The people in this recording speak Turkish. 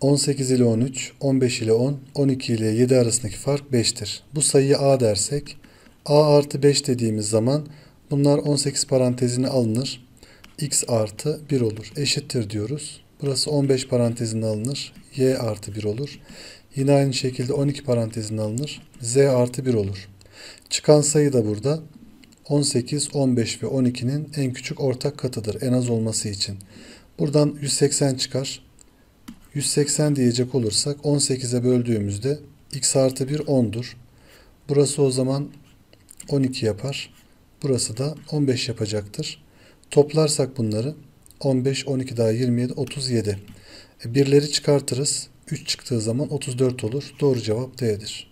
18 ile 13, 15 ile 10, 12 ile 7 arasındaki fark 5'tir. Bu sayıyı a dersek a artı 5 dediğimiz zaman bunlar 18 parantezine alınır. x artı 1 olur. Eşittir diyoruz. Burası 15 parantezine alınır. y artı 1 olur. Yine aynı şekilde 12 parantezine alınır. z artı 1 olur. Çıkan sayı da burada 18, 15 ve 12'nin en küçük ortak katıdır en az olması için. Buradan 180 çıkar. 180 diyecek olursak 18'e böldüğümüzde x artı 1 10'dur. Burası o zaman 12 yapar. Burası da 15 yapacaktır. Toplarsak bunları 15, 12 daha 27, 37. E, birleri çıkartırız. 3 çıktığı zaman 34 olur. Doğru cevap D'dir.